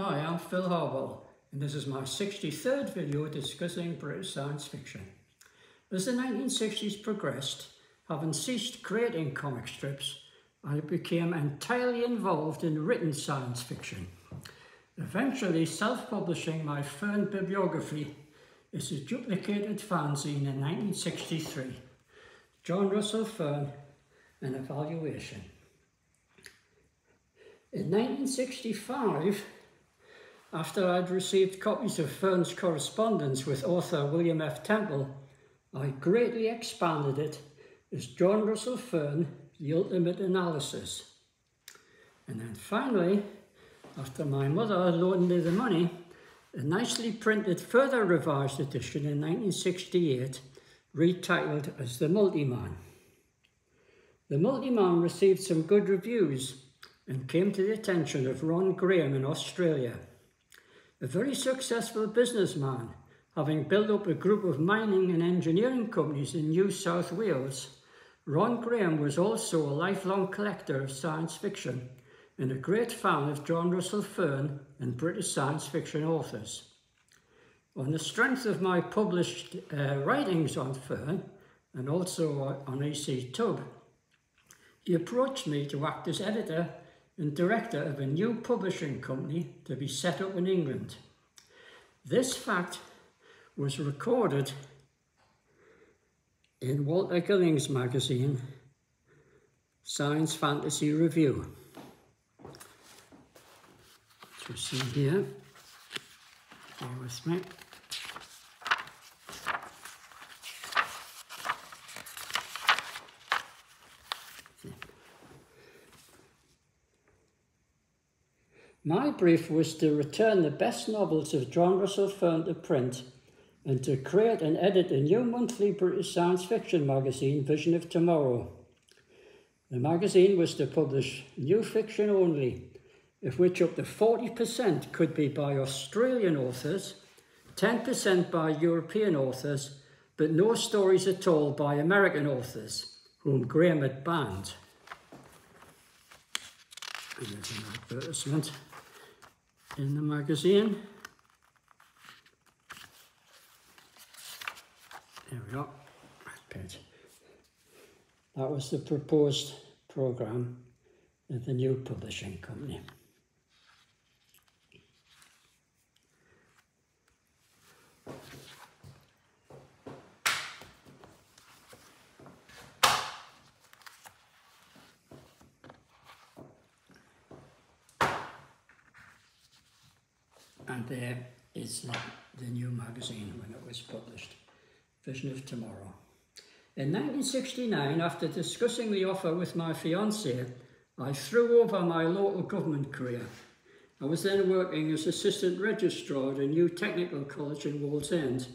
Hi, I'm Phil Harbottle, and this is my 63rd video discussing British science fiction. As the 1960s progressed, having ceased creating comic strips, I became entirely involved in written science fiction, eventually self-publishing my Fearn bibliography as a duplicated fanzine in 1963, John Russell Fearn, An Evaluation. In 1965, after I'd received copies of Fearn's correspondence with author William F. Temple, I greatly expanded it as John Russell Fearn, The Ultimate Analysis. And then finally, after my mother loaned me the money, a nicely printed further revised edition in 1968, retitled as The Multi-Man. The Multi-Man received some good reviews and came to the attention of Ron Graham in Australia. A very successful businessman, having built up a group of mining and engineering companies in New South Wales, Ron Graham was also a lifelong collector of science fiction and a great fan of John Russell Fearn and British science fiction authors. On the strength of my published uh, writings on Fearn and also on E.C. Tubb, he approached me to act as editor and director of a new publishing company to be set up in England. This fact was recorded in Walter Gilling's magazine, Science Fantasy Review. Which you see here, bear with me. My brief was to return the best novels of John Russell Fearn to print and to create and edit a new monthly British science fiction magazine, Vision of Tomorrow. The magazine was to publish new fiction only, of which up to 40% could be by Australian authors, 10% by European authors, but no stories at all by American authors, whom Graham had banned. There's an advertisement in the magazine. There we go, page. That was the proposed programme of the new publishing company. and there is the, new magazine when it was published, Vision of Tomorrow. In 1969, after discussing the offer with my fiancée, I threw over my local government career. I was then working as assistant registrar at a new technical college in Wallsend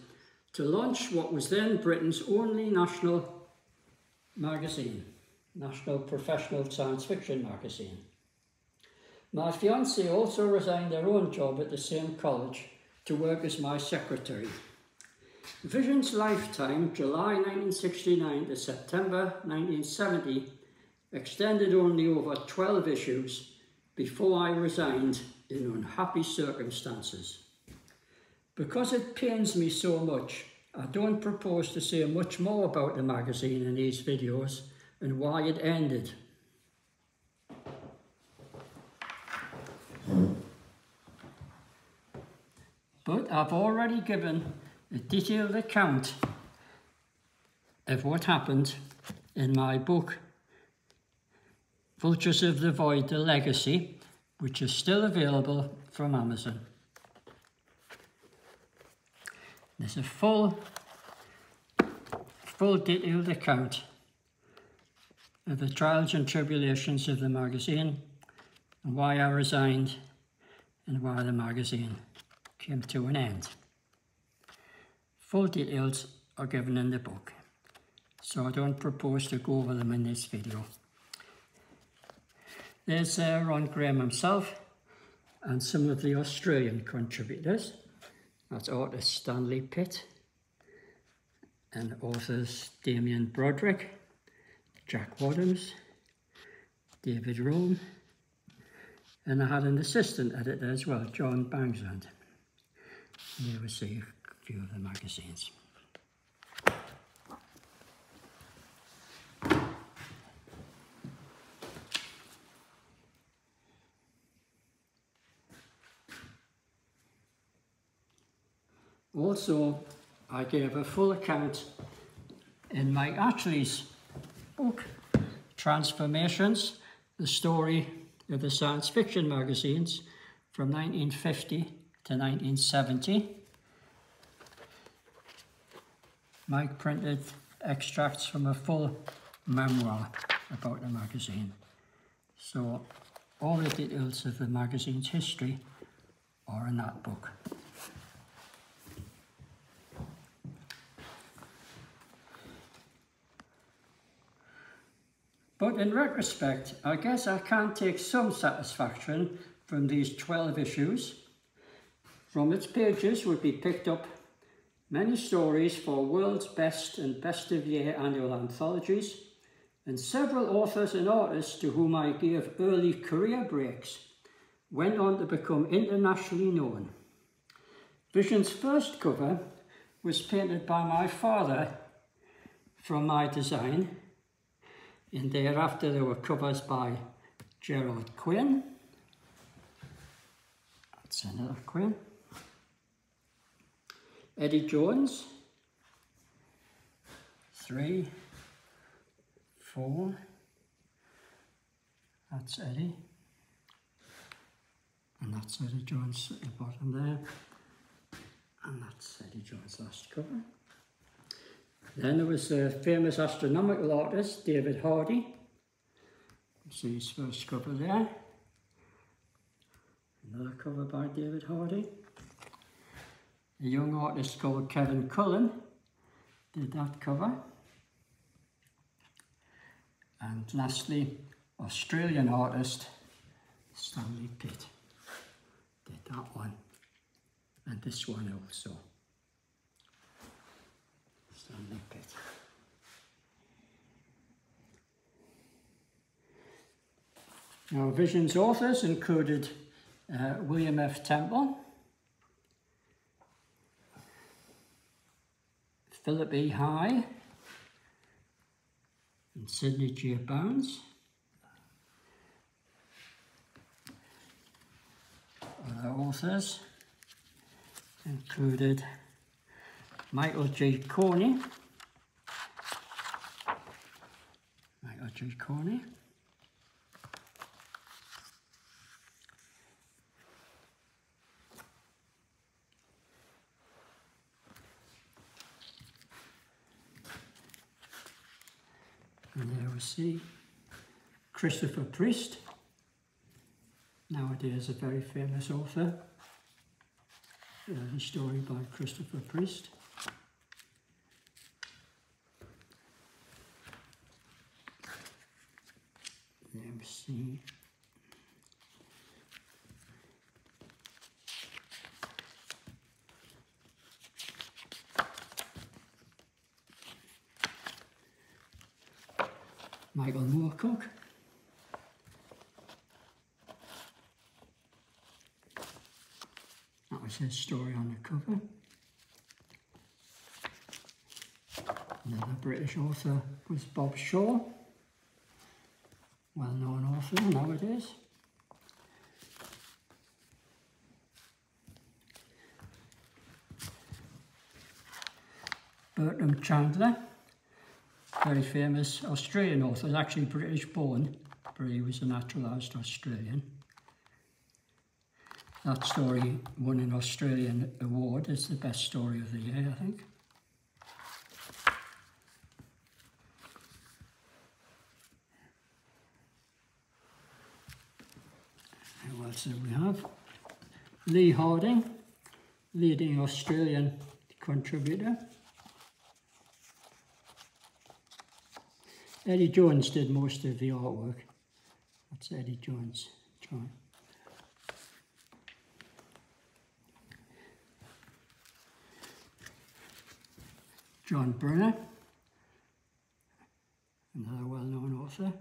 to launch what was then Britain's only national magazine, National Professional Science Fiction magazine. My fiancée also resigned their own job at the same college to work as my secretary. Vision's lifetime, July 1969 to September 1970, extended only over 12 issues before I resigned in unhappy circumstances. Because it pains me so much, I don't propose to say much more about the magazine in these videos and why it ended. But I've already given a detailed account of what happened in my book, Vultures of the Void, The Legacy, which is still available from Amazon. There's a full, full detailed account of the trials and tribulations of the magazine and why I resigned and why the magazine came to an end. Full details are given in the book, so I don't propose to go over them in this video. There's uh, Ron Graham himself and some of the Australian contributors. That's artist Stanley Pitt and authors Damien Broderick, Jack Wodhams, David Rome, And I had an assistant editor as well, John Bangsund. You will see a few of the magazines. Also, I gave a full account in Mike Ashley's book, Transformations, the story of the science fiction magazines from 1950 to 1970. Mike printed extracts from a full memoir about the magazine. So all the details of the magazine's history are in that book. But in retrospect, I guess I can take some satisfaction from these 12 issues. From its pages would be picked up many stories for world's best and best of year annual anthologies, and several authors and artists to whom I gave early career breaks went on to become internationally known. Vision's first cover was painted by my father from my design and thereafter there were covers by Gerard Quinn. That's another Quinn. Eddie Jones. Three, four. That's Eddie. And that's Eddie Jones at the bottom there. And that's Eddie Jones' last cover. Then there was the famous astronomical artist, David Hardy. You see his first cover there. Another cover by David Hardy. A young artist called Kevin Cullen did that cover. And lastly, Australian artist Stanley Pitt did that one. And this one also. Stanley Pitt. Now, Vision's authors included uh, William F. Temple, Philip E. High, and Sidney J. Bounds. Other authors included Michael J. Coney. Michael J. Coney. And there we see Christopher Priest, nowadays a very famous author. Early story by Christopher Priest. see. Michael Moorcock. That was his story on the cover. Another British author was Bob Shaw well-known author nowadays. Bertram Chandler, very famous Australian author, actually British born, but he was a naturalised Australian. That story won an Australian award as the best story of the year, I think. So we have Lee Harding, leading Australian contributor. Eddie Jones did most of the artwork. That's Eddie Jones. John Brunner, another well-known author.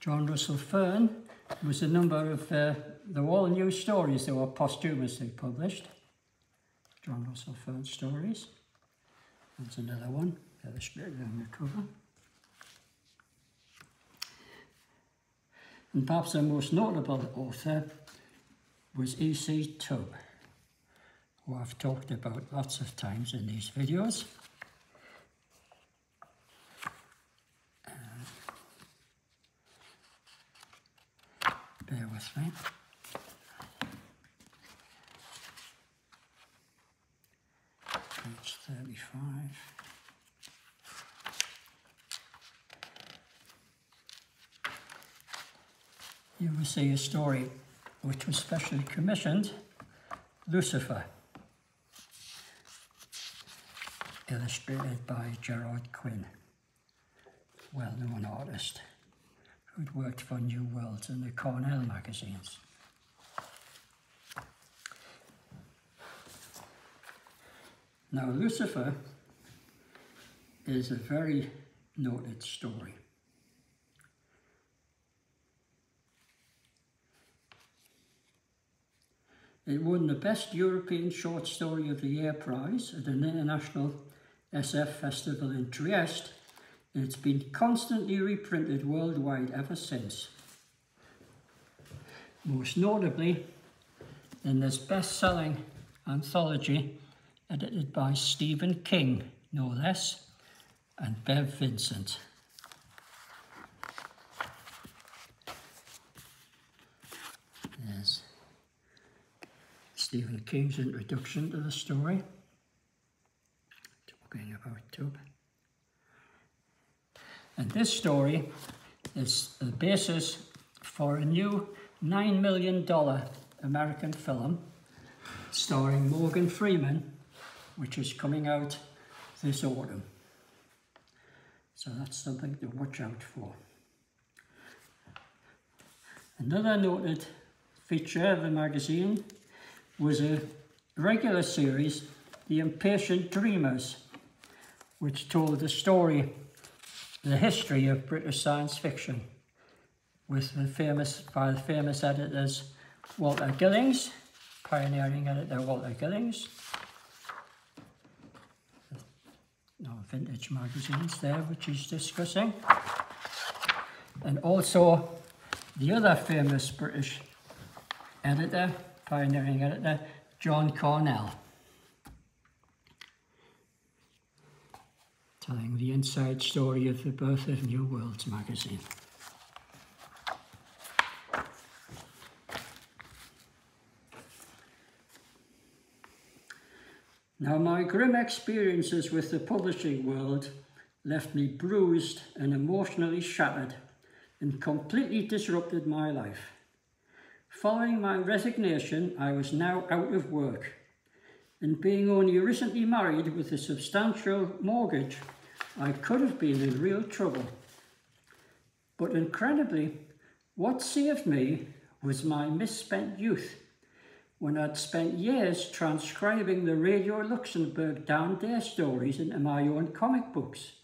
John Russell Fearn was a number of, uh, they're all new stories that were posthumously published. John Russell Fearn stories. There's another one, illustrated on the cover. And perhaps the most notable author was E.C. Tubb, who I've talked about lots of times in these videos. Uh, bear with me. Page 35. You will see a story which was specially commissioned, Lucifer, illustrated by Gerard Quinn, well-known artist who'd worked for New Worlds and the Carnell magazines. Now, Lucifer is a very noted story. It won the Best European Short Story of the Year prize at an international SF festival in Trieste and it's been constantly reprinted worldwide ever since. Most notably in this best-selling anthology edited by Stephen King, no less, and Bev Vincent. There's Stephen King's introduction to the story, talking about Tubb. And this story is the basis for a new $9 million American film starring Morgan Freeman, which is coming out this autumn. So that's something to watch out for. Another noted feature of the magazine was a regular series, The Impatient Dreamers, which told the story the history of British science fiction with the famous, by the famous editors Walter Gillings, pioneering editor Walter Gillings. No, vintage magazines there, which he's discussing. And also the other famous British editor, pioneering editor, John Carnell. telling the inside story of the birth of New Worlds magazine. Now, my grim experiences with the publishing world left me bruised and emotionally shattered and completely disrupted my life. Following my resignation, I was now out of work and being only recently married with a substantial mortgage I could have been in real trouble. But incredibly, what saved me was my misspent youth, when I'd spent years transcribing the Radio Luxembourg Dan Dare stories into my own comic books.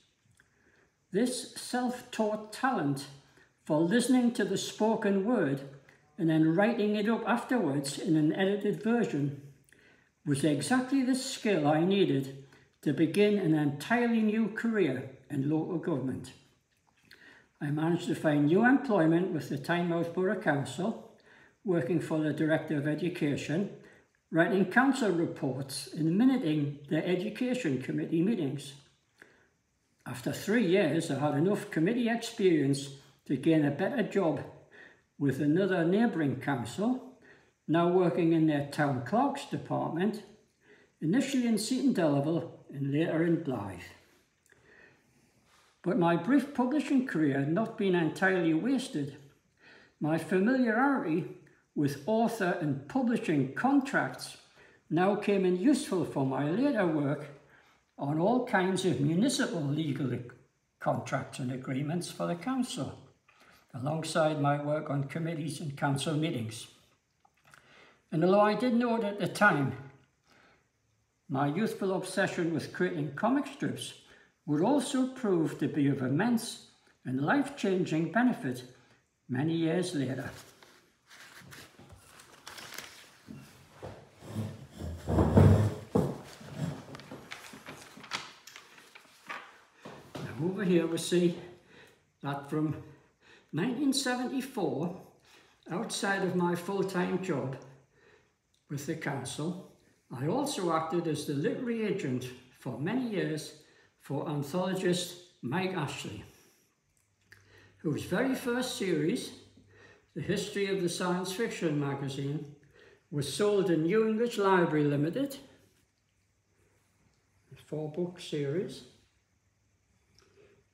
This self-taught talent for listening to the spoken word and then writing it up afterwards in an edited version was exactly the skill I needed to begin an entirely new career in local government. I managed to find new employment with the Tynemouth Borough Council, working for the Director of Education, writing council reports and minuting the Education Committee meetings. After three years, I had enough committee experience to gain a better job with another neighbouring council, now working in their town clerk's department, initially in Seaton Delaval and later in Blyth. But my brief publishing career had not been entirely wasted. My familiarity with author and publishing contracts now came in useful for my later work on all kinds of municipal legal contracts and agreements for the council, alongside my work on committees and council meetings. And although I didn't know it at the time, my youthful obsession with creating comic strips would also prove to be of immense and life-changing benefit many years later. Now over here we see that from 1974, outside of my full-time job with the council, I also acted as the literary agent for many years for anthologist Mike Ashley, whose very first series, The History of the Science Fiction magazine, was sold in New English Library Limited, a four book series,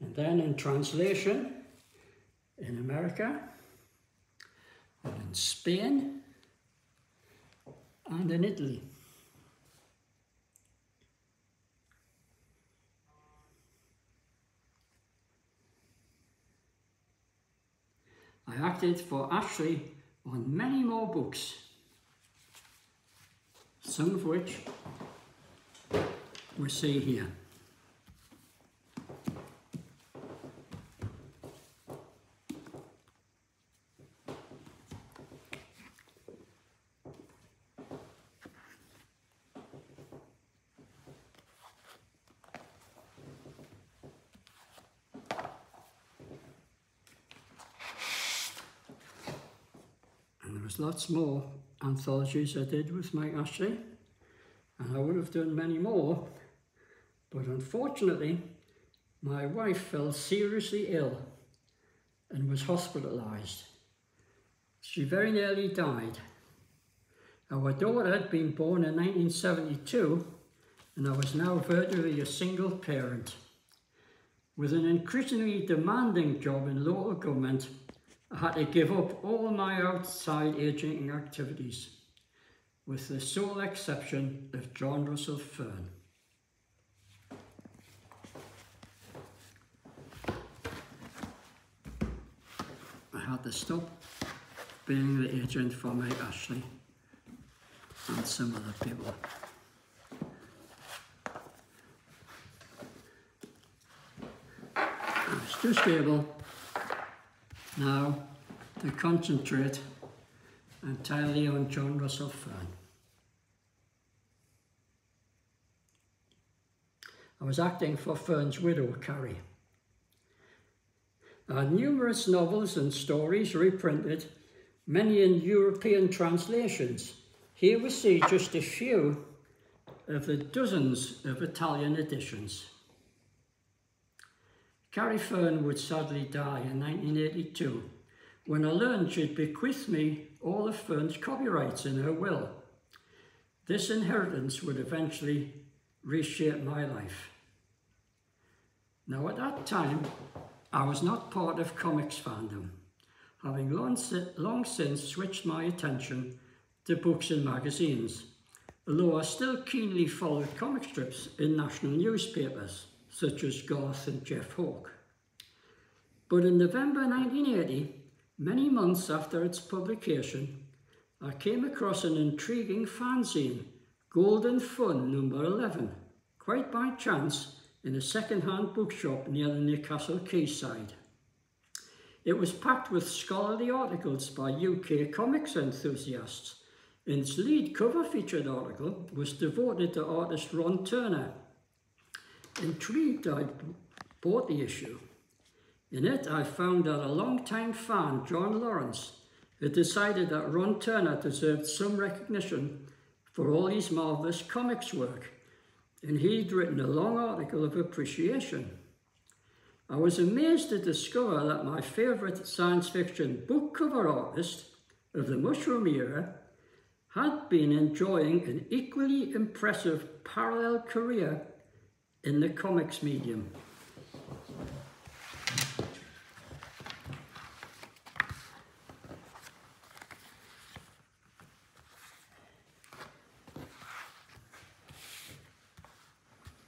and then in translation in America, and in Spain, and in Italy. I acted for Ashley on many more books, some of which we see here. Lots more anthologies I did with Mike Ashley, and I would have done many more, but unfortunately, my wife fell seriously ill and was hospitalised. She very nearly died. Our daughter had been born in 1972, and I was now virtually a single parent. With an increasingly demanding job in local government I had to give up all my outside aging activities, with the sole exception of John Russell Fearn. I had to stop being the agent for Mike Ashley and some other people. I was just able now to concentrate entirely on John Russell Fearn. I was acting for Fearn's widow, Carrie. Numerous novels and stories reprinted, many in European translations. Here we see just a few of the dozens of Italian editions. Carrie Fearn would sadly die in 1982 when I learned she'd bequeathed me all of Fearn's copyrights in her will. This inheritance would eventually reshape my life. Now at that time, I was not part of comics fandom, having long, long since switched my attention to books and magazines, although I still keenly followed comic strips in national newspapers such as Garth and Jeff Hawke. But in November 1980, many months after its publication, I came across an intriguing fanzine, Golden Fun number 11, quite by chance in a second-hand bookshop near the Newcastle quayside. It was packed with scholarly articles by UK comics enthusiasts. Its lead cover featured article was devoted to artist Ron Turner, Intrigued, I bought the issue. In it, I found that a long-time fan, John Lawrence, had decided that Ron Turner deserved some recognition for all his marvellous comics work, and he'd written a long article of appreciation. I was amazed to discover that my favourite science fiction book cover artist of the Mushroom era had been enjoying an equally impressive parallel career in the comics medium.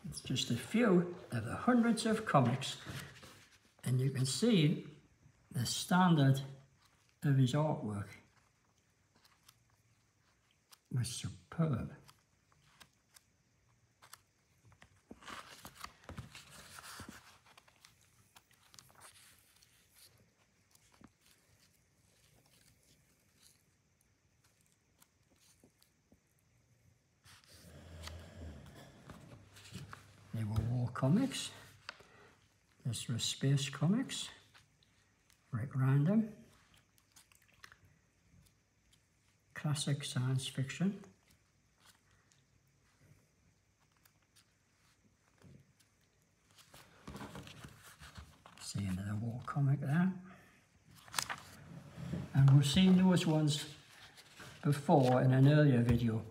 It's just a few of the hundreds of comics and you can see the standard of his artwork was superb. Comics. This was Space Comics, Rick Random, classic science fiction. See another war comic there. And we've seen those ones before in an earlier video.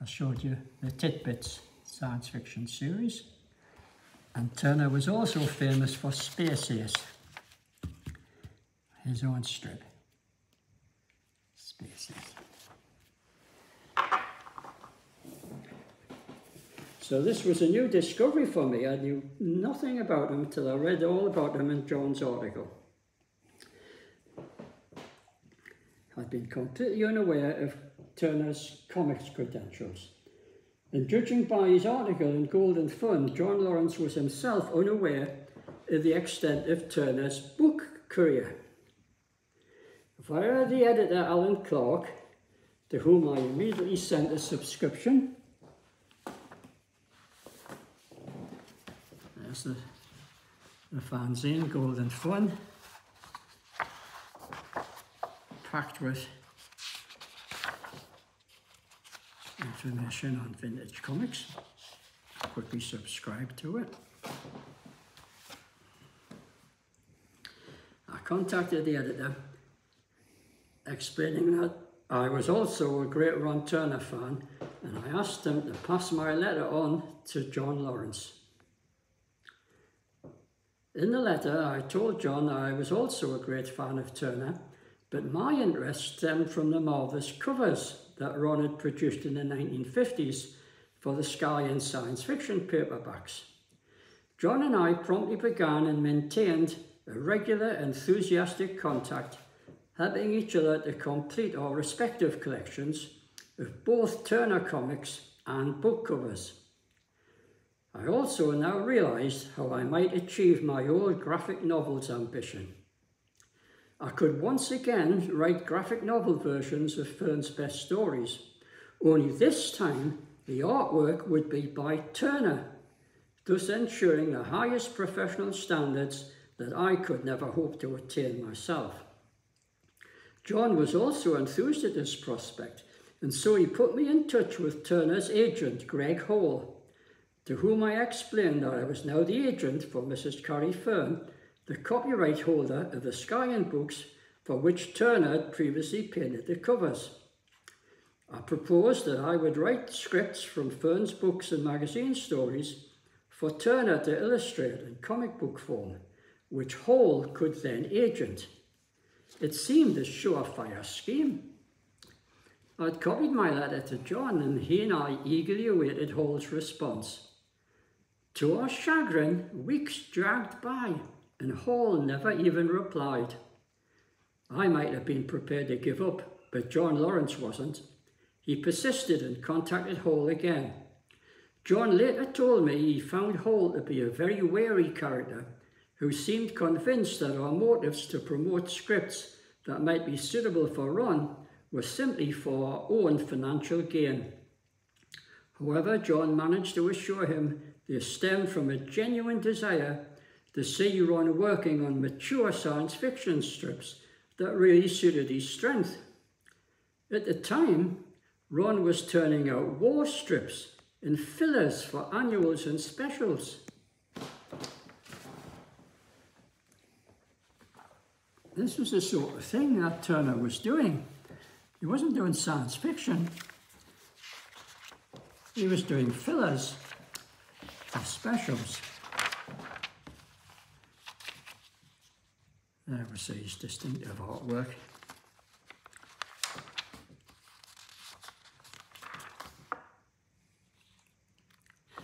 I showed you the Tidbits science fiction series. And Turner was also famous for Space Ace, his own strip. Space Ace. So this was a new discovery for me. I knew nothing about him until I read all about him in John's article. I'd been completely unaware of Turner's comics credentials. And judging by his article in Golden Fun, John Lawrence was himself unaware of the extent of Turner's book career. Via the editor Alan Clark, to whom I immediately sent a subscription, there's the, the fanzine Golden Fun, packed with information on vintage comics. Quickly subscribe to it. I contacted the editor explaining that I was also a great Ron Turner fan and I asked him to pass my letter on to John Lawrence. In the letter, I told John I was also a great fan of Turner, but my interest stemmed from the marvellous covers that Ron had produced in the 1950s for the and science fiction paperbacks. John and I promptly began and maintained a regular, enthusiastic contact, helping each other to complete our respective collections of both Turner comics and book covers. I also now realised how I might achieve my old graphic novels ambition. I could once again write graphic novel versions of Fearn's best stories, only this time the artwork would be by Turner, thus ensuring the highest professional standards that I could never hope to attain myself. John was also enthused at this prospect, and so he put me in touch with Turner's agent, Greg Hall, to whom I explained that I was now the agent for Mrs. Carrie Fearn the copyright holder of the Scion books for which Turner had previously painted the covers. I proposed that I would write scripts from Fearn's books and magazine stories for Turner to illustrate in comic book form, which Hall could then agent. It seemed a surefire scheme. I'd copied my letter to John and he and I eagerly awaited Hall's response. To our chagrin, weeks dragged by and Hall never even replied. I might have been prepared to give up, but John Lawrence wasn't. He persisted and contacted Hall again. John later told me he found Hall to be a very wary character who seemed convinced that our motives to promote scripts that might be suitable for Ron were simply for our own financial gain. However, John managed to assure him they stemmed from a genuine desire to see Ron working on mature science fiction strips that really suited his strength. At the time, Ron was turning out war strips and fillers for annuals and specials. This was the sort of thing that Turner was doing. He wasn't doing science fiction. He was doing fillers and specials. See his distinctive artwork.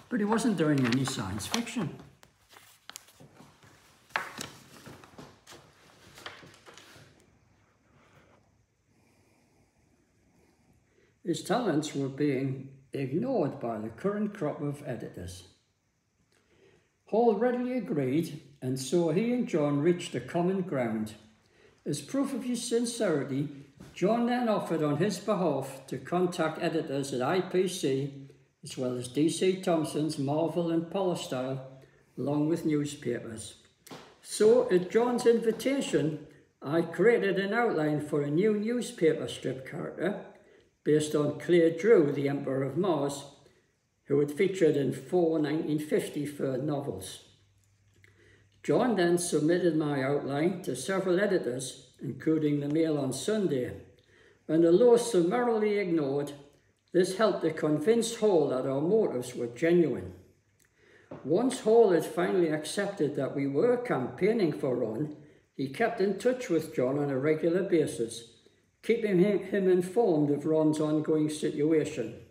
But he wasn't doing any science fiction. His talents were being ignored by the current crop of editors. Hall readily agreed, and so he and John reached a common ground. As proof of his sincerity, John then offered on his behalf to contact editors at IPC, as well as DC Thomson's Marvel and Polystyle, along with newspapers. So at John's invitation, I created an outline for a new newspaper strip character based on Claire Drew, the Emperor of Mars, who had featured in four 1950 Fearn novels. John then submitted my outline to several editors, including the Mail on Sunday, and although summarily ignored, this helped to convince Hall that our motives were genuine. Once Hall had finally accepted that we were campaigning for Ron, he kept in touch with John on a regular basis, keeping him informed of Ron's ongoing situation.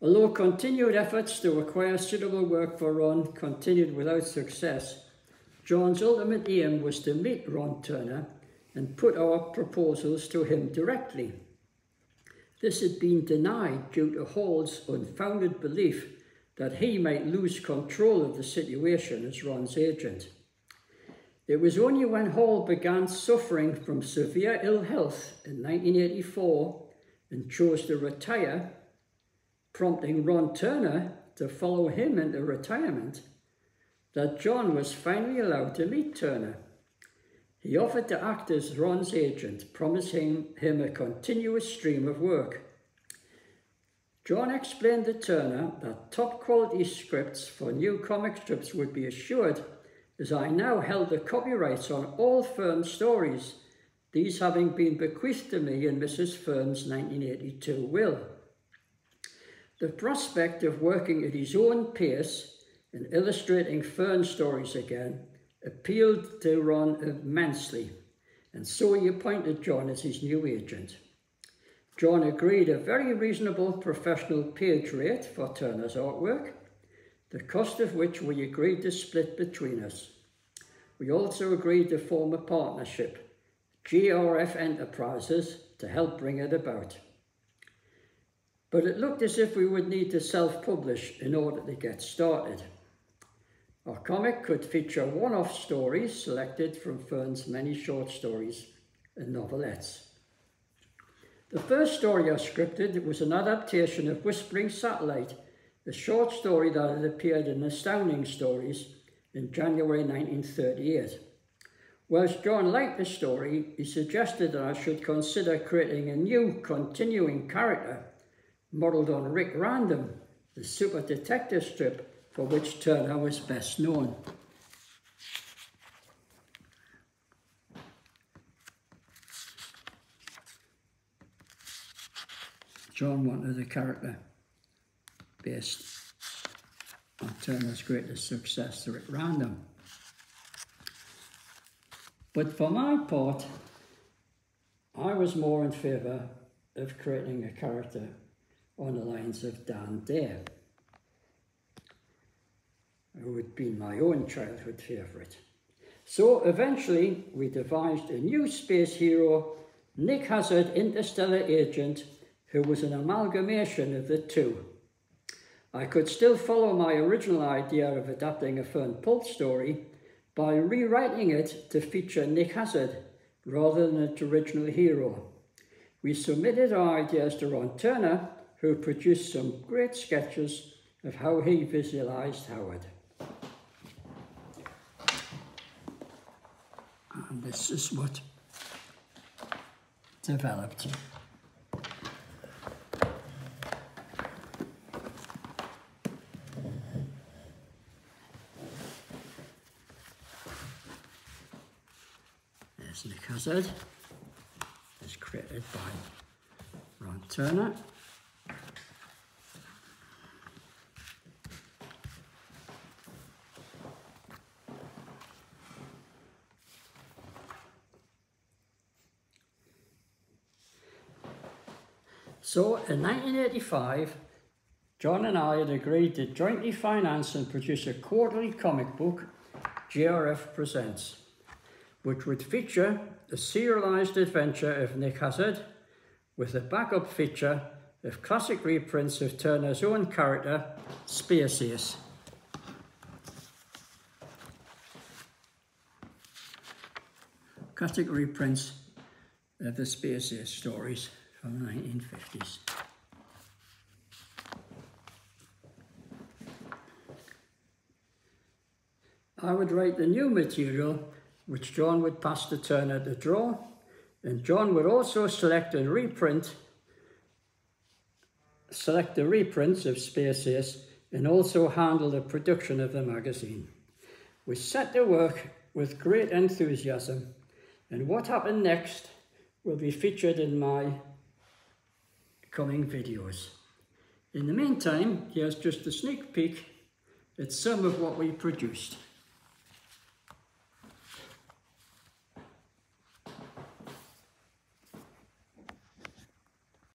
Although continued efforts to acquire suitable work for Ron continued without success, John's ultimate aim was to meet Ron Turner and put our proposals to him directly. This had been denied due to Hall's unfounded belief that he might lose control of the situation as Ron's agent. It was only when Hall began suffering from severe ill health in 1984 and chose to retire, prompting Ron Turner to follow him into retirement, that John was finally allowed to meet Turner. He offered to act as Ron's agent, promising him a continuous stream of work. John explained to Turner that top quality scripts for new comic strips would be assured as I now held the copyrights on all Fearn's stories, these having been bequeathed to me in Mrs. Fearn's 1982 will. The prospect of working at his own pace and illustrating Fearn stories again appealed to Ron immensely, and so he appointed John as his new agent. John agreed a very reasonable professional page rate for Turner's artwork, the cost of which we agreed to split between us. We also agreed to form a partnership, GRF Enterprises, to help bring it about. But it looked as if we would need to self-publish in order to get started. Our comic could feature one-off stories selected from Fearn's many short stories and novelettes. The first story I scripted was an adaptation of Whispering Satellite, a short story that had appeared in Astounding Stories in January 1938. Whilst John liked the story, he suggested that I should consider creating a new continuing character modelled on Rick Random, the super detective strip for which Turner was best known. John wanted a character based on Turner's greatest success Rick random. But for my part, I was more in favour of creating a character on the lines of Dan Dare, who had been my own childhood favourite. So eventually we devised a new space hero, Nick Hazard interstellar agent who was an amalgamation of the two. I could still follow my original idea of adapting a Fearn Pulp story by rewriting it to feature Nick Hazard rather than its original hero. We submitted our ideas to Ron Turner, who produced some great sketches of how he visualized Howard. And this is what developed. Nick Hazard is created by Ron Turner. So in 1985, John and I had agreed to jointly finance and produce a quarterly comic book, GRF Presents, which would feature the serialized adventure of Nick Hazard with a backup feature of classic reprints of Turner's own character, Ace. Classic reprints of the Ace stories from the 1950s. I would write the new material, which John would pass to Turner to draw, and John would also select and reprint, select the reprints of Space Ace, and also handle the production of the magazine. We set to work with great enthusiasm, and what happened next will be featured in my coming videos. In the meantime, here's just a sneak peek at some of what we produced.